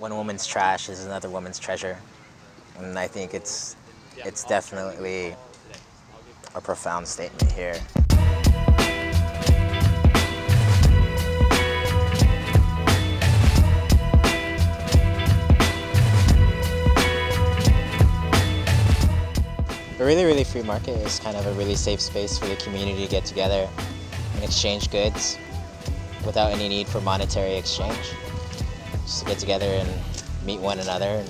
one woman's trash is another woman's treasure. And I think it's, it's definitely a profound statement here. A really, really free market is kind of a really safe space for the community to get together and exchange goods without any need for monetary exchange. To get together and meet one another and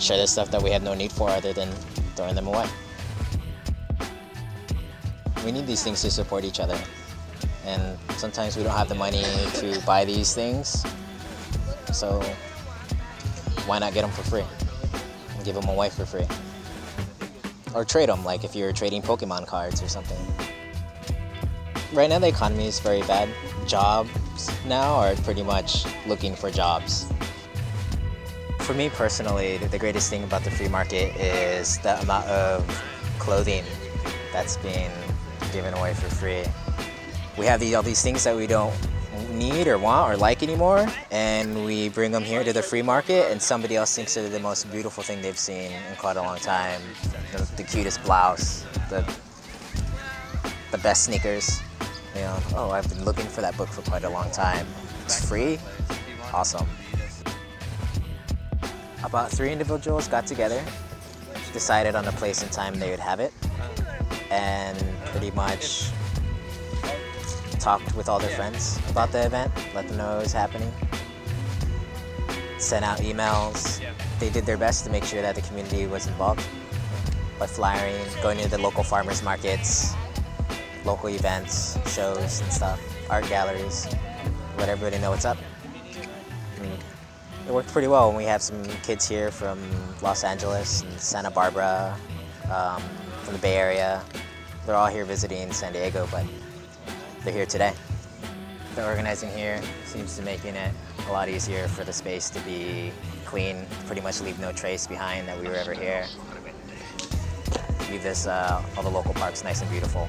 share the stuff that we have no need for other than throwing them away. We need these things to support each other. And sometimes we don't have the money to buy these things. So why not get them for free and give them away for free? or trade them, like if you're trading Pokemon cards or something. Right now, the economy is very bad. Jobs now are pretty much looking for jobs. For me personally, the greatest thing about the free market is the amount of clothing that's being given away for free. We have all these things that we don't need or want or like anymore and we bring them here to the free market and somebody else thinks they're the most beautiful thing they've seen in quite a long time. The, the cutest blouse, the, the best sneakers. You know, oh, I've been looking for that book for quite a long time. It's free, awesome. About three individuals got together, decided on a place and time they would have it, and pretty much talked with all their friends about the event, let them know it was happening, sent out emails. They did their best to make sure that the community was involved by flyering, going to the local farmers markets, local events, shows and stuff, art galleries, let everybody know what's up. And it worked pretty well when we have some kids here from Los Angeles and Santa Barbara, um, from the Bay Area. They're all here visiting San Diego, but they're here today. The organizing here seems to making it a lot easier for the space to be clean, pretty much leave no trace behind that we were ever here. Leave this, uh, all the local parks nice and beautiful.